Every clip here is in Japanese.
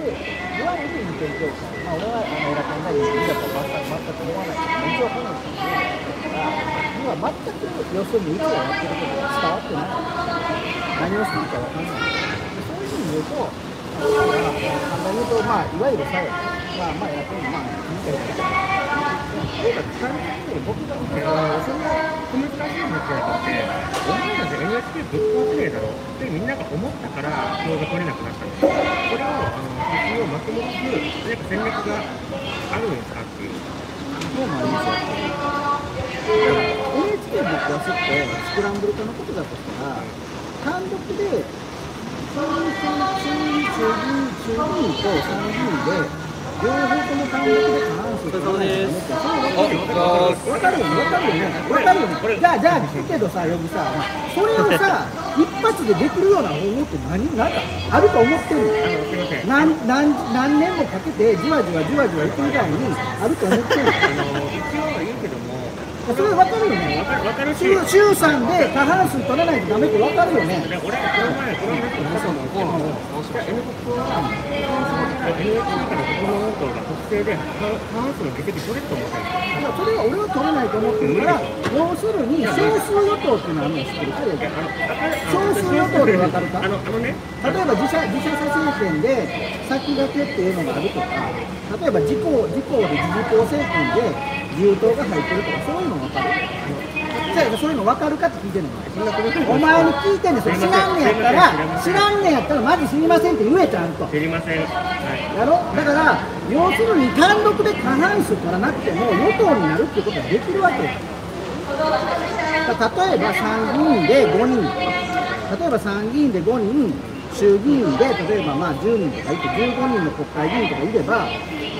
いわゆる運転業界、まあ、俺はあの楽天がいいだと全く全く思わないけど、一応本人だから、今全く要するにいつをやってることが伝わってない。何をしていいか分かん。ない。そういうふうに言うと、あの簡単に言うと、まあ、いわゆる作用、まあ、まあ、楽天、まあ、いいかいいか。というか、単純に僕が見てるそんな小難しい話じゃなくて、お前らで NHK ぶっ壊せねえだろってみんなが思ったから票が取れなくなったんですよ。これを、あの、必要をまともに何か戦略があるんですかっていう。そうなんですよ。NHK ぶっ壊すってスクランブル化のことだとしたら、単独で衆議院、衆議院、衆議院と参議院で、両方とも単独で過半数取らないとダメって、それ分かるよね、分かるよね、分かるよね、じゃあ、じゃあ、聞くけどさ、よくさ、それをさ、一発でできるような方法って何、なんかあると思ってるの、何何何年もかけてじわじわじわじわいくみたいにあると思ってるあの、一応は言うけども、それ分かるよねわかる、わかるし、衆衆参で過半数取らないとダメって分かるよね俺、この前、この話をしたと思うけど、じゃあ N NHK から国民運動が特定で過半数の議席取れると思ってる。いやそれは俺は取れないと思ってるから要するに少数与党っていうのはあるの知ってるか少数与党って分かるか、例えば自社自社査政権で先駆けっていうのがあるとか例えば自公自公で自治公政権で自由党が入ってるとかそういうの分かるじゃあそういうの分かるかって聞いてんの。お前に聞いてんねんそれ。知らんねやったら知らんねやったらマジ知りませんって言えちゃんと。知りません。はい。やろ？だから要するに単独で過半数取らなくても与党になるってことができるわけ例えば参議院で5人。例えば参議院で5人衆議院で例えばまあ10人とかいて15人の国会議員とかいれば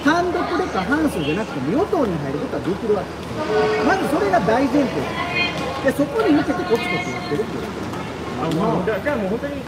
単独で過半数じゃなくても与党に入ることはできるわけまずそれが大前提でそこに向けてコツコツやってるっていうあの、じゃあ、もう本当に、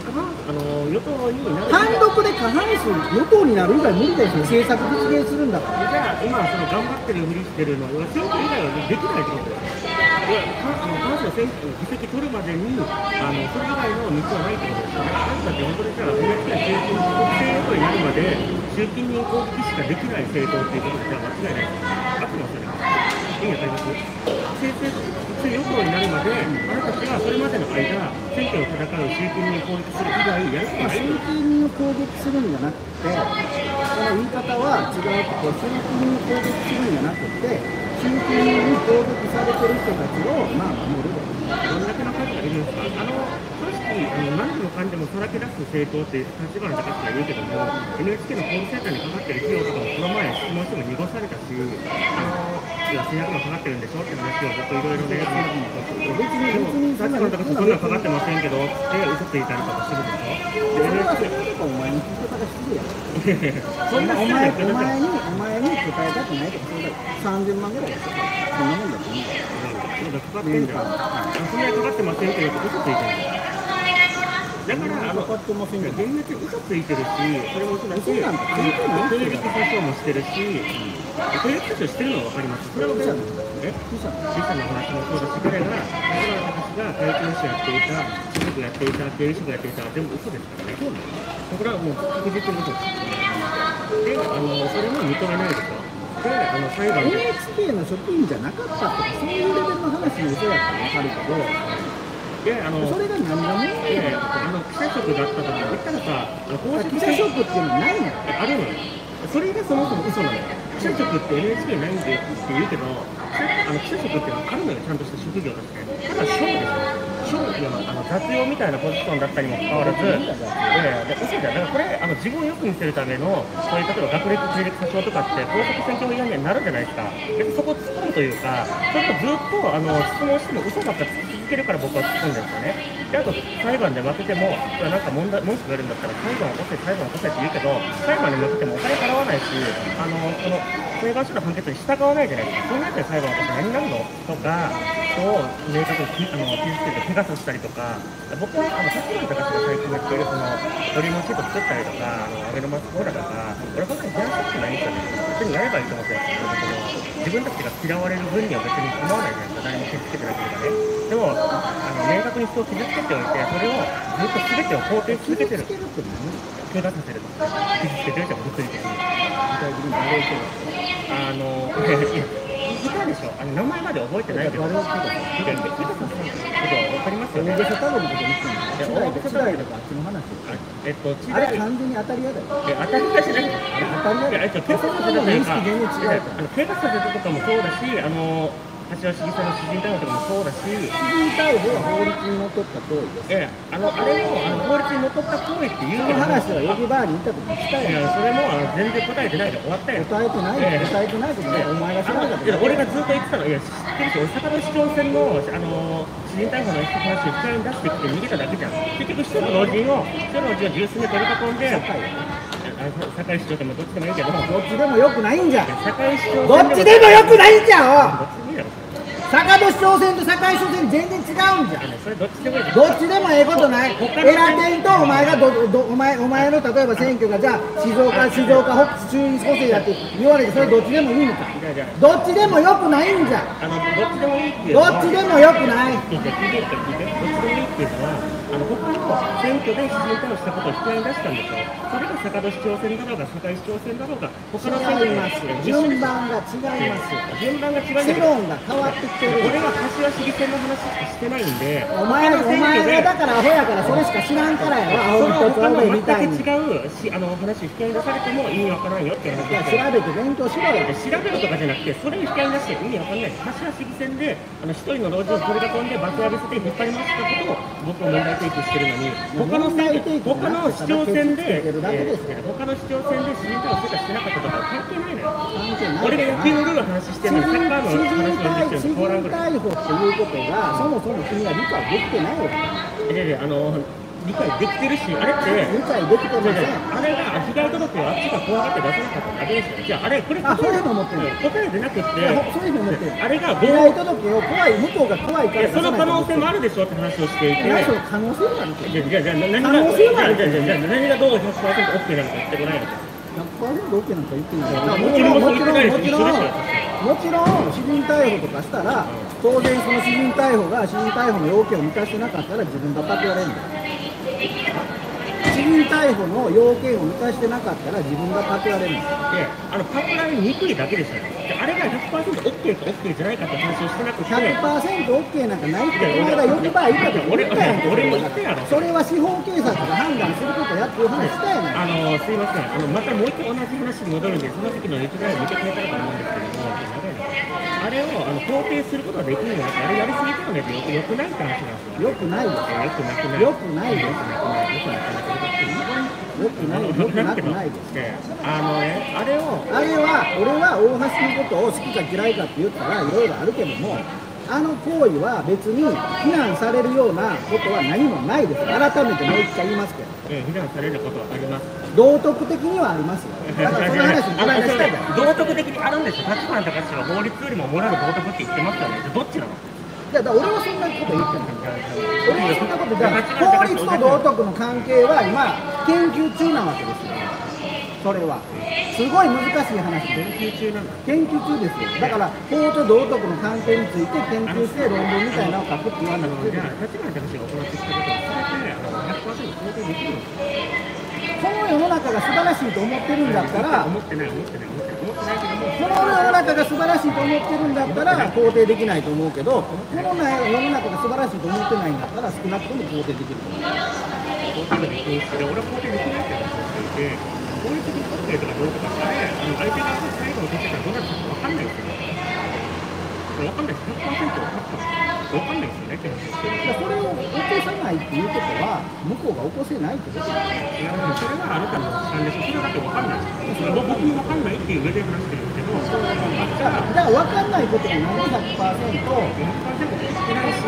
あの、与党になる。単独で過半数与党になる以外無理ですよ政策実現するんだからじゃあ、今、その頑張ってるふりしてるのは、選挙以外はできないってことですよ。いやかあの過半数の選挙議席取るまでに、あのそれ以外の道はないってことですよね。なんだって本当にじゃあ、NHK 政権国政与党になるまで、習近平攻撃しかできない政党っていうことで、じゃあ間違いない。合ってますよね。意味わかります政政与党になるまで、あなたたちはそれまでの間、選挙を戦う習近平攻撃する以外、やること、ない習近平を攻撃するんじゃなくて、その言い方は違うくて、習近平を攻撃するんじゃなくて、習近平に攻撃されてる人たちを、まあ、守ると。どんだけの数がいるんですか、あの正直、何でもかんでもさらけ出す政党って立花隆が言うけども、NHK のコールセンターにかかってる費用とかも、この前、質問しても濁されたし、あのいや、1200万かかってるんでしょって話をずっといろいろね、別に、別に立花隆そんなのかかってませんけどって嘘ついたりとかするでしょ。それはそでれとかお前に聞き方が失礼や。そんなお前、お前に、お前に答えたくないとか、それ3000万ぐらいですよ。そんなもんだと思う。そうだかかってんじゃん。そんなにかかってませんけどって嘘ついてるだから、あの、かかってませんけど。厳密に嘘ついてるし、それも嘘だし、嘘なんだついてない定力詐称もしてるし、定力詐称してるのは分かります。それは分かります。え記者の話もそうだし、彼が、彼が会見士やっていた、家族やっていた、経営職やっていた、全部嘘ですからね。そうなんですこれはもう確実に嘘です。で、あの、それも認めないでしょ。で、あの、裁判で、NHK の職員じゃなかったとか、そういうレベルの話の嘘だったら分かるけど、で、あの、それが何が問題で、なのあの、記者職だった時に言ったらさ、記者職っていうのはないのよ。あるのよ。それがそもそも嘘なのよ。記者職って NHK ないんでって言うけど、あの記者職っていうのはあるのよ、ちゃんとした職業として。ただ、賞ですよ。賞っていうのはあの雑用みたいなポジションだったにもかかわらず、いやいや、で嘘じゃん。だからこれ、あの自分を良く見せるための、そういう例えば学歴、経歴詐称とかって、公職選挙法違反になるじゃないですか。でそこを突っ込むというか、ちょっとずっとあの質問しても嘘ばっかつき続けるから僕は突っ込んですよね。で、あと、裁判で負けても、なんか問題文句があるんだったら、裁判起こせ、裁判起こせって言うけど、裁判で負けてもお金払わないし、あの、その、裁判所の判決に従わないじゃないですか。そういうやつで裁判を起こして何になるの？とか、を明確にあの傷つけて怪我させたりとか、僕はあの立花隆が最近やってるそのドリームシート作ったりとか、あのアベノマスコーラとか、俺本当に批判したくないんですよね。別にやればいいと思ってるんですけど、自分たちが嫌われる分には別に構わないじゃないですか。誰も傷つけてなければね。でも、あの明確に人を傷つけておいて、それをずっと全てを肯定し続けてるつ。けるって何怪我させるとか傷つけてるじゃん物理的に具体的に誰をあのいやいたでしょあの名前まで覚えてないけどわかりますよね大げさタブのことかあっちの話えっと、あれ完全に当たり屋だよえ当たり屋じゃないあれ当たり屋だよいやえっと、警察の認識全然違うから警察とかもそうだし、あの柏市議さんの主人逮捕とかもそうだし、主人逮捕は法律にのっとった行為です。えあのあれもあの法律にのっとった行為っていう話はヨギバーに行った時にしたい。よやそれもあの全然答えてないで終わったよ。答えてない。ええ。答えてないことでお前が知らなかった。いや俺がずっと言ってたの、いや、知ってるし、俺、坂戸市長選の、あの主人逮捕の話を控えに出してきて逃げただけじゃん。結局、一人の老人を、一人の老人を十数名取り囲んで、堺市長でもどっちでもいいけど、どっちでもよくないんじゃ。堺市長どっちでもよくないんじゃど坂戸市長選と堺市長選全然違うんじゃそれそれどっちでもええことない。選べんとお前がどどお前お前の例えば選挙がじゃあ静岡静岡北衆院補正だって言われてそれどっちでもいいのか。どっちでもよくないんじゃ。あのどっちでもいいどっちでもよくない。いや聞いてるから聞いてどっちでもいいっていうのはあの他の選挙で支持対応したことを引き合いに出したんでしょそれが坂戸市長選だろうが堺市長選だろうが他の選挙違います。順番が違います。順番が違うんだけ世ど論が変わってきてる。俺は柏市議選の話しかしてないんでお前お前がだからアホやからそれしか知らんからやろアホ一つアホみたい全く違うしあの話を引き合いに出されても意味わからんよって話やです調べて勉強しろよ。で調べるとかじゃなくて、それに引き合いに出して意味わかんない、柏市議選であの一人の老人を取り囲んで爆破浴びせて引っ張り回したことを僕は問題提起してるのに、他の選挙他の市長選で、えー他の市長選で市民党をしてたしてなかったとか関係ないのよ。俺が野球のルールの話してるのに、サッカーの話をしてるのに変わらんぐらい。逮捕っていうことがそもそも君は理解できてないわいやいやあの理解できてるし、あれって。理解できてませんあれが被害届をあっちが怖がって出せなかっただけですよ。じゃあ、あれ、これ、あそういうの思ってる答えでなくって、そういうふうに思ってるあれが被害届を怖い向こうが怖いからその可能性もああるでしょって話をしていて、何その可能性があるってじゃあじゃあ何がじゃあじゃ何がどう100%オッケーなのか言ってこないのか。100% OK なんか言ってないからもちろんもちろんもちろんもちろん私人逮捕とかしたら当然その私人逮捕が私人逮捕の要件を満たしてなかったら自分がパクられるんだよ市民逮捕の要件を満たしてなかったら自分がパクられるんだって、あのパクられにくいだけでしょ。であれが100%オッケーかオッケーじゃないかって話をしてなくて、100% OK なんかないってお前が呼び場行った時言ったやんけ俺も言ったやろそれは司法警察が判断することやっていう話したやんあのすいません、あのまたもう一回同じ話に戻るんで、その時の歴代を見てくれたらと思うんですけども、あれをあの肯定することはできるのだって、あれやりすぎたよねってよくよくないって話なんですよ。よくないよよくなくない。よくないよよくなくない。よくなくない。よくないよくなくないですあのね、あれを、あれは俺は大橋のことを好きか嫌いかって言ったらいろいろあるけどもあの行為は別に非難されるようなことは何もないです改めてもう一回言いますけどえー、非難されることはあります。道徳的にはありますよだからその話この間したじゃん道徳的にあるんですよ。立花隆は法律よりもモラル道徳って言ってますよね。どっちなの？いやだから俺はそんなこと言ってない。俺はそんなことじゃない。法律と道徳の関係は今研究中なわけですよ。それは。すごい難しい話。研究中なんだ。研究中ですよ。だから法と道徳の関係について研究して論文みたいなのを書くって言わなくてじゃあ、立花隆が行ってきたことは全てあの100%肯定できるんですよ。この世の中が素晴らしいと思ってるんだったら思ってない、思ってない、思ってない、この世の中が素晴らしいと思ってるんだったら肯定できないと思うけどこの世の中が素晴らしいと思ってないんだったら少なくとも肯定できる。肯定できる、俺は肯定できないって話をしていて、法律的に肯定とかどうとか、あれ、あの相手側が最後の決定がどうなるか分かんないですよ。分かんないです。100%分かんないですよね。って話をしてる。それを起こさないっていうこと向こうが起こせないってことですいやでもそれはあなたの主観で。それだって分かんない。僕も分かんないっていう上で話してるけど、じゃあ、だから分かんないことが何100% 100%ってないし、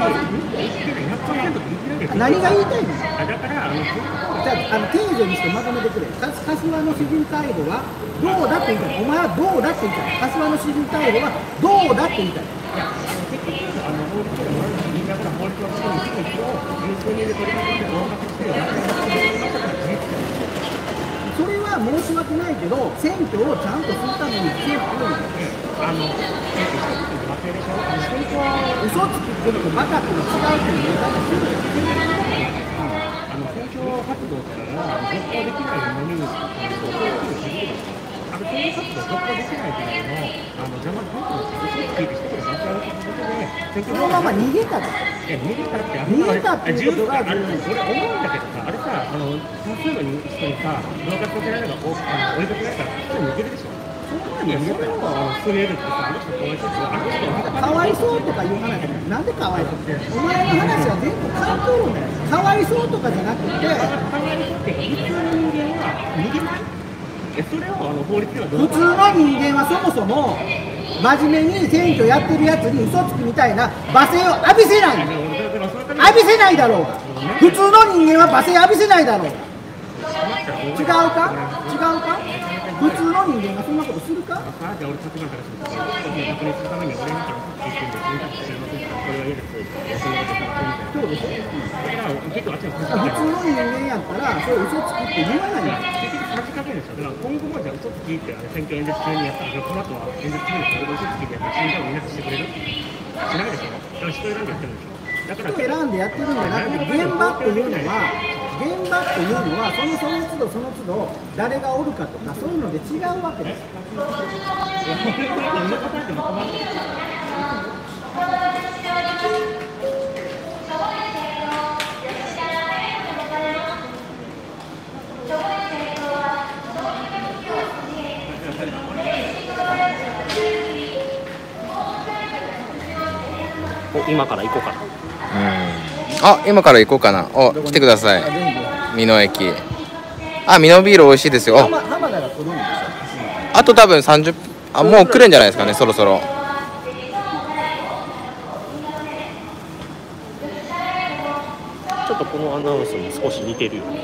何が言いたいのだから、あの、じゃああの定義にしてまとめてくれか柏の詩人態度はどうだって言いたいお前はどうだって言いたい柏の詩人態度はどうだって言いたいいや、結局、あの、法律でもあるし、言いながら法律を作る事実を有効に入れて取り組んで合格して、やっていただきましたから、事実です。それは申し訳ないけど選挙をちゃんとするために政府がであの、選挙した時に負けでしょ。あの、選挙は、嘘つくこととバカっていうのは違うっていう言い方するよあの、選挙活動とかが続行できないのに、あのそういうふうにあの政治活動続行できないぐらいのあの邪魔な本当に嘘ついてきてくる場所があることで、そのまま逃げたといや逃げたってあ逃げたっていうことがあれ俺思うんだけどさあれさあの多数の人にさ同活させられればこうあの追いかけられたら普通に逃げるでしょいやそれをあのすれるってさあの人かわいそうかわいそうとかいう話なんでかわいそうってお前の話は全部関係るんだよかわいそうとかじゃなくてかわいそうっていうか普通の人間は逃げないそれをあの法律では普通の人間はそもそも真面目に選挙やってるやつに嘘つきみたいな罵声を浴びせない。浴びせないだろうが。普通の人間は罵声浴びせないだろうが。違うか？違うか？普通の人間がそんなことするか？さあ、じゃあ俺立場からすると、確認するために俺にから言ってんで、選択肢がませんから、これは嫌です。そんなことさそうでしょだから、結構あっちの普通の人間やったらそれ嘘つきって言わない。んだよ結局さじ加減ですよ。だから今後もじゃあ嘘つきってあの選挙演説中にやったら、この後は演説中にこれ嘘つきでやったら、信者をみんなしてくれるしないでしょ。だから人選んでやってるんでしょ。だから、人選んでやってるんじゃなくて現場っていうのは現場っていうのはそのその都度その都度誰がおるかとかそういうので違うわけです今から行こうかな。あ今から行こうかな。お来てください。美濃駅。あ美濃ビール美味しいですよ。あと多分30分あもう来るんじゃないですかねそろそろ。ちょっとこのアナウンスに少し似てるよね。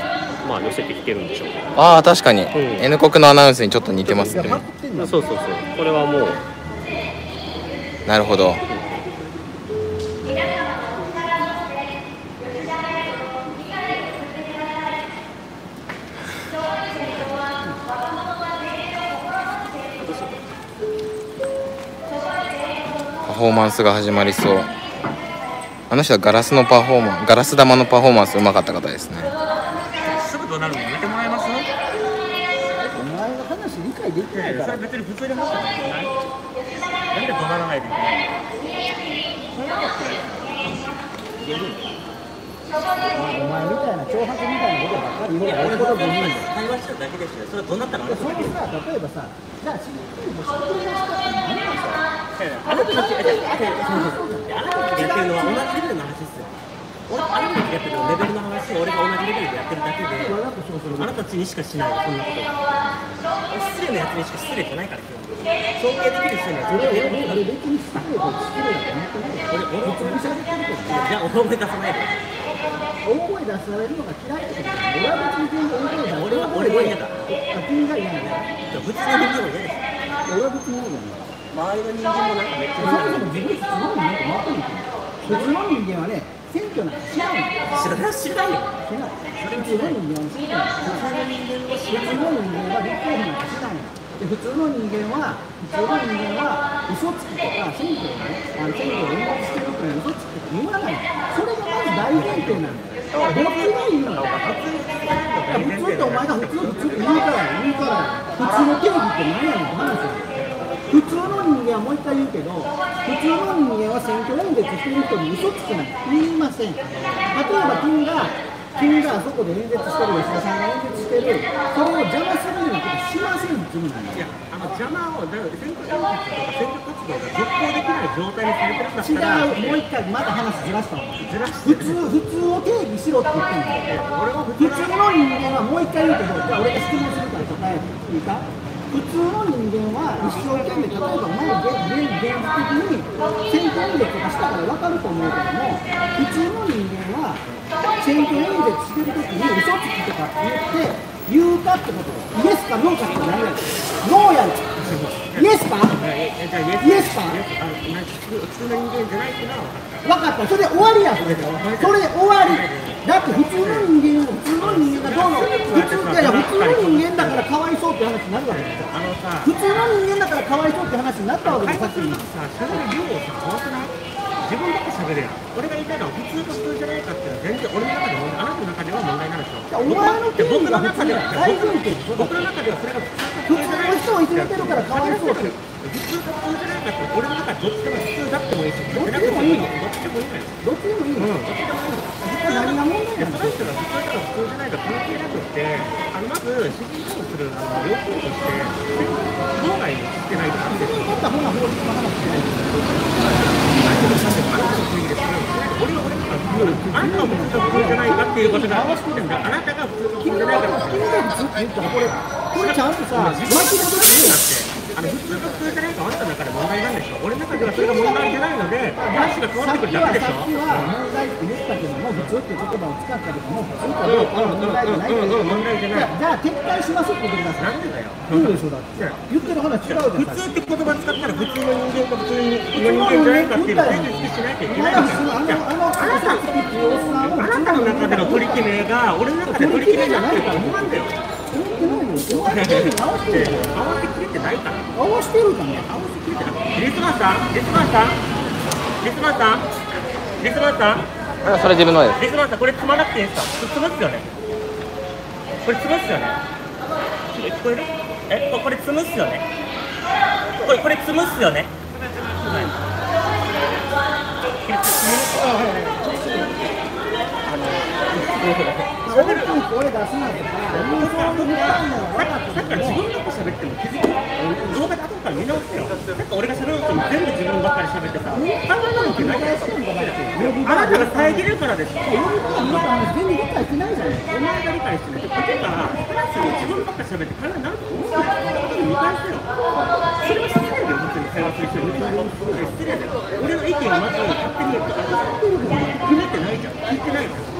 まあ寄せてきてるんでしょう。ああ確かに。ん。N 国のアナウンスにちょっと似てますね。そうそうそう。これはもう。なるほど。パフォーマンスが始まりそうあの人はガラスのパフォーマンガラス玉のパフォーマンスうまかった方ですねすぐ怒鳴るのやめてもらえます？お前の話理解できないから別に普通に話したらない。なんで怒鳴らないといけないの？そんなことない。お前みたいな挑発みたいなことばっかり言うから俺ほど5人で会話してるだけですよ。それ怒鳴ったらそのさ例えばさじゃあしっかりもしっくり出したって何なんだあなたたちあなたたちやってるのは同じレベルの話ですよ。俺あなたたちやってるレベルの話を俺が同じレベルでやってるだけで。わざとそうするあなたたちにしかしないよそんなこと失礼なやつにしか失礼じゃないから基本的に尊敬できる人には尊敬できる俺俺別に失礼と失礼だと思ってないよ俺俺普通に喋ってるけどじゃあ大声出さないで大声出されるのが嫌いってことだ俺は別に全然大声出さ俺は俺は嫌だあ君が嫌なんだ普通の人間は嫌です俺は別に嫌なんだ周りの人間もなんかめっちそゃもそも自分普通の人間って回ってる普通の人間はね選挙なんか知らない知らない知らないよ知らない普通の人間は知らない普通の人間は立候補なんかしな。いので普通の人間は普通の人間は嘘つきとか選挙をねあの選挙を演説してるから嘘つきとか言わないそれがまず大前提な。んだよどっちがいいのよ普通ってお前が普通普通って言うからや言うから。や普通の定義って何やねんって話や普通の人間はもう一回言うけど普通の人間は選挙演説してる人に嘘つくなんて言いません。例えば君が君があそこで演説してる吉田さんが演説してるそれを邪魔するようなことしません普通なんいでやあの邪魔をだから選挙演説とか選挙活動が続行できない状態にされてるんだっ違たらう。もう一回また話ずらしたわずらして普通普通を定義しろって言ってんだよ俺は普普通の人間はもう一回言うけど、じゃあ俺が質問するから答えていいか？普通の人間は一生懸命、例えばお前現現現実的に選挙演説とかしたから分かると思うけども、普通の人間は選挙演説してる時に嘘つきとかって言って、言うかってことで、イエスかノーかって何やねんノーやねん。イエスか？イエスか？あなんか普通の人間じゃないっていうのは分かった、それで終わりや、それで。それ終わり。だって普通の人間、普通の人間がどうの、普通いやいや、普通の人間だからかわいそうって話になるわけですよ。普通の人間だからかわいそうって話になったわけです、さっき自分だけ喋る。やん俺が言いたいのは普通か普通じゃないかっていうのは全然俺の中で問題あなたの中では問題なんですよ。お前の定義僕がの中では大前提僕の中ではそれが普通か普通の人をいじめてるからかわいそうって普通か普通じゃないかって俺の中でどっちでも普通だってもいいしどっちでもいいの。どっちでもいいの？よどっちでもいいの。うんどっちでもいいの？何が問題なのその人が普通か普通じゃないか関係なくってあのまず主人公するあの要件として妨害してないとダメですよ取った方が法律の話じゃない俺は俺のあなたは普通か普通じゃないかっていうことが合わせてるんだあなたが普通か普通じゃないかって君が普通って言ったらこれこれちゃんとさ巻き戻してあの普通か普通じゃないかあなたの中で問題なんでしょ俺の中ではそれが問題じゃないので話が変わってくるだけでしょさっきは問題って言ったけども普通っていう言葉を使ったけども普通かどうかは問題じゃない問題じゃないじゃあ撤回しますって言ってくださいなんでだよいいでしょだって言ってる話違うじゃん普通って言葉使ったら普通の人間か普通の人間じゃないかっていうのを全然しなきゃいけないんですよあのあのあのさっていうおっさんをあなたの中での取り決めが俺の中で取り決めになってるから思わんだよ。合わせてる合わせきれてないから合わせてるじゃん合わせきれてないリスマンさんリスマンさんリスマンさんリスマンさんあそれ自分のですリスマンさんこれ積まなくていいですか積むっすよ。ねこれ積むっすよね聞こえるえこれ積むっすよねこれこれ積むっすよねはいこれ積む大きい声出すなとか人相に振ったんなら分かってだから自分ばっか喋っても気づく動画で後から見直してよだって俺が喋ろうとも全部自分ばっかり喋ってさ考えたわけないやつあなたが遮るからでしょ呼び方の話全然理解してないじゃんお前が理解してない例えばクラスに自分ばっかり喋って会話になると思うよ見返せよそれは失礼だよ普通に会話する人に失礼だよ俺の意見をまず勝手に決めてないじゃん聞いてないじゃん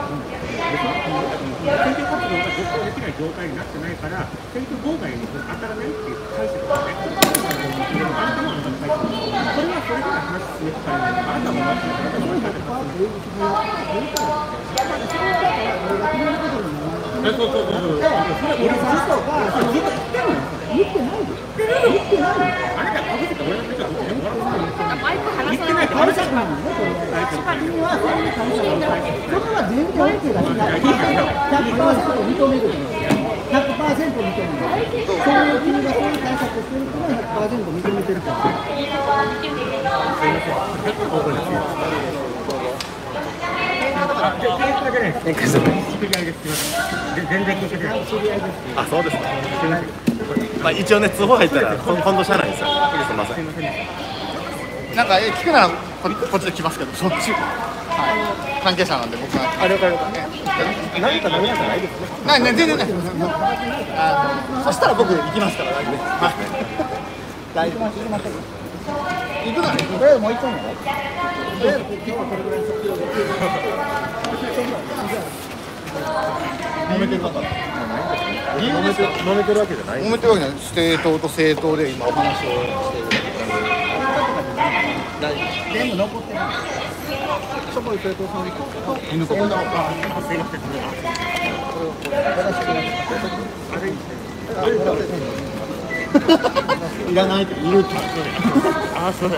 選挙活動ができない状態にないってないから。選挙妨害に当たらないっていう解釈がねそれはそあなたもあなたそうそうそうそうそれ俺ずっとずっと言ってないで言ってないであなたかぶせて俺の口はどっちでも笑わないマイク離さ言ってないと感謝なんだねこれ君はそれで感謝なんだそれは全然 OK だし100%認める100%認めるそういう君がそういう対策をしてるから100%認めてるからあ、じゃあ、喧嘩じゃないです。喧嘩じゃない。知り合いです。すみません。全然喧嘩じゃない。あ、そうですか。ま。あ一応ね通報入ったら今今度社内ですよ。すみません。すみません。なんかえ聞くならここっちで来ますけどそっちはい。関係者なんで僕はあ、了解了解。何かダメなんじゃない。ですね。なね全然ない。あのそしたら僕行きますから大丈夫です大丈夫行くなら行くとりあえずもう一本やろとりあえず結構これぐらい。の速度で揉めてる方揉めて揉めてるわけじゃない。揉めてるわけじゃない。政党と政党で今お話をしてい。る全部残ってるそこに政党さんに犬ここだすみません。いらないっているってあ、そうだ。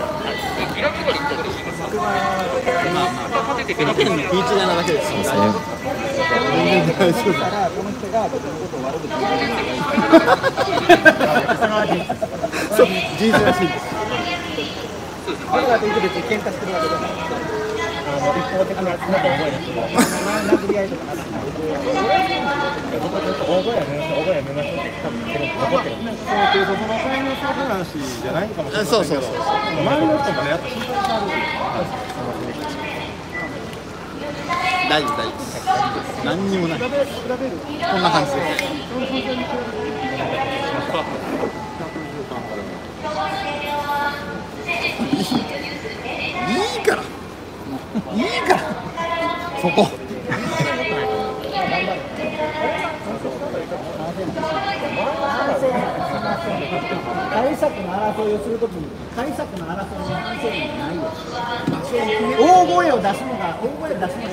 ピーチなだけですそうですね全然大丈夫だからこの人が僕のことを悪口言ってそう事実らしいですだからといって別に喧嘩してるわけじゃないの一方的な仲覚えですけど殴り合いとかなって僕はずっと大声やめましょう、大声やめましょうって多分言ってる残ってる。そう。警察の対応する話じゃないのかもしれないけど。そう。そうそう。周りの人もねやっぱ心配してある。大丈夫大丈夫何にもないこんな感じですいいからそこ対策の争いをするときに対策の争いに反省なんてないよ大声を出すのが大声を出すのが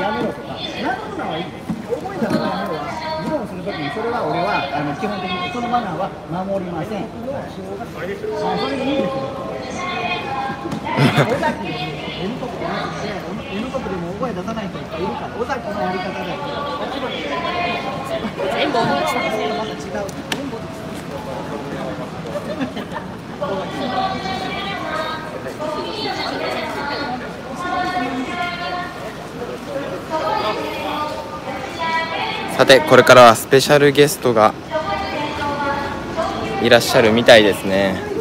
やめろとかやめろとか名乗るのはいい大声出すのやめろは議論するときにそれは俺はあの基本的にそのマナーは守りませんそれでいいですよ。N コップでも大声出さない人いっぱいいるから尾崎のやり方で全部同じまた違う全部さてこれからはスペシャルゲストがいらっしゃるみたいですね。